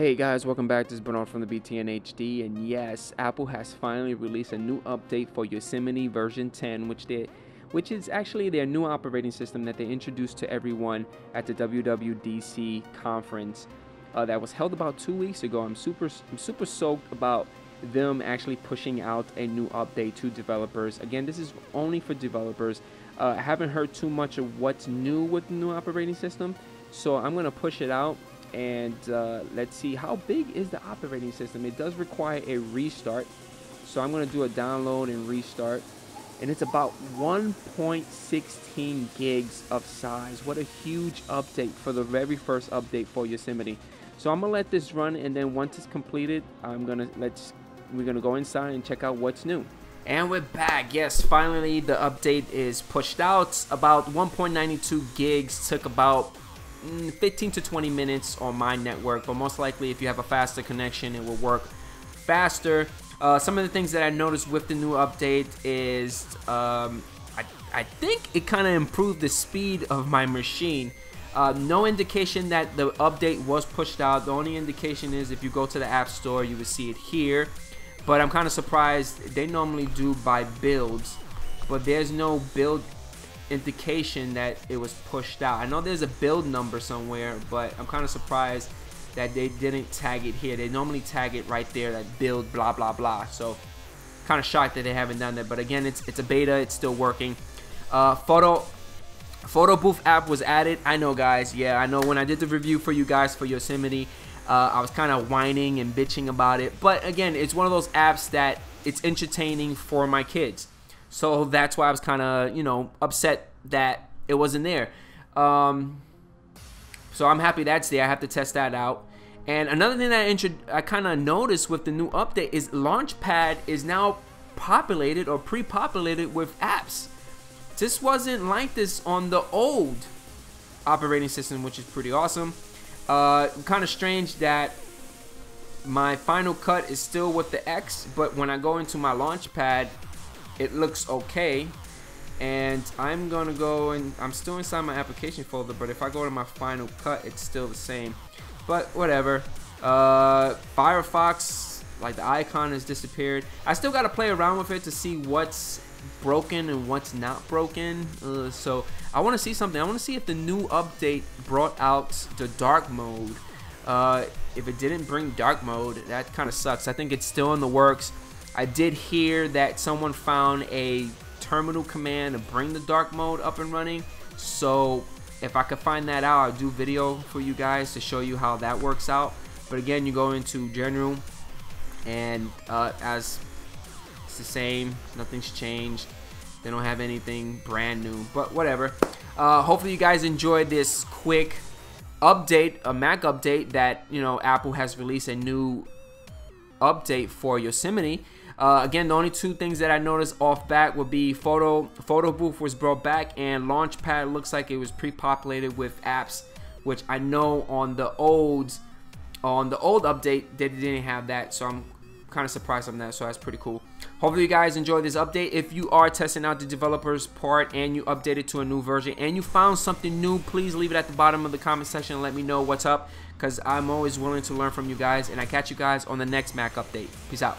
Hey guys, welcome back. This is Bernard from the BTN HD, and yes, Apple has finally released a new update for Yosemite version 10, which they, which is actually their new operating system that they introduced to everyone at the WWDC conference uh, that was held about two weeks ago. I'm super, I'm super soaked about them actually pushing out a new update to developers. Again, this is only for developers. Uh, I haven't heard too much of what's new with the new operating system, so I'm gonna push it out and uh, let's see how big is the operating system it does require a restart so I'm gonna do a download and restart and it's about 1.16 gigs of size what a huge update for the very first update for Yosemite so I'm gonna let this run and then once it's completed I'm gonna let's we're gonna go inside and check out what's new and we're back. Yes, finally the update is pushed out. About 1.92 gigs took about 15 to 20 minutes on my network, but most likely if you have a faster connection, it will work faster. Uh, some of the things that I noticed with the new update is um, I, I think it kind of improved the speed of my machine. Uh, no indication that the update was pushed out. The only indication is if you go to the App Store, you will see it here. But I'm kind of surprised. They normally do by builds, but there's no build indication that it was pushed out. I know there's a build number somewhere, but I'm kind of surprised that they didn't tag it here. They normally tag it right there, that build blah blah blah. So kind of shocked that they haven't done that. But again, it's it's a beta. It's still working. Uh, photo photo booth app was added. I know, guys. Yeah, I know. When I did the review for you guys for Yosemite, uh, I was kind of whining and bitching about it. But again, it's one of those apps that it's entertaining for my kids. So that's why I was kind of, you know, upset that it wasn't there. Um, so I'm happy that's there. I have to test that out. And another thing that I, I kind of noticed with the new update is Launchpad is now populated or pre-populated with apps. This wasn't like this on the old operating system, which is pretty awesome. Uh, kind of strange that my Final Cut is still with the X, but when I go into my Launchpad, it looks okay. And I'm gonna go and I'm still inside my application folder but if I go to my final cut it's still the same. But whatever. Uh, Firefox like the icon has disappeared. I still gotta play around with it to see what's broken and what's not broken. Uh, so I want to see something. I want to see if the new update brought out the dark mode. Uh, if it didn't bring dark mode that kind of sucks. I think it's still in the works I did hear that someone found a terminal command to bring the dark mode up and running. So if I could find that out, I'll do video for you guys to show you how that works out. But again, you go into general and uh, as it's the same, nothing's changed. They don't have anything brand new, but whatever. Uh, hopefully you guys enjoyed this quick update, a Mac update that, you know, Apple has released a new update for Yosemite. Uh, again, the only two things that I noticed off back would be photo photo booth was brought back and Launchpad looks like it was pre-populated with apps, which I know on the old on the old update they didn't have that, so I'm kind of surprised on that. So that's pretty cool. Hopefully you guys enjoyed this update. If you are testing out the developers part and you updated to a new version and you found something new, please leave it at the bottom of the comment section and let me know what's up because I'm always willing to learn from you guys. And I catch you guys on the next Mac update. Peace out.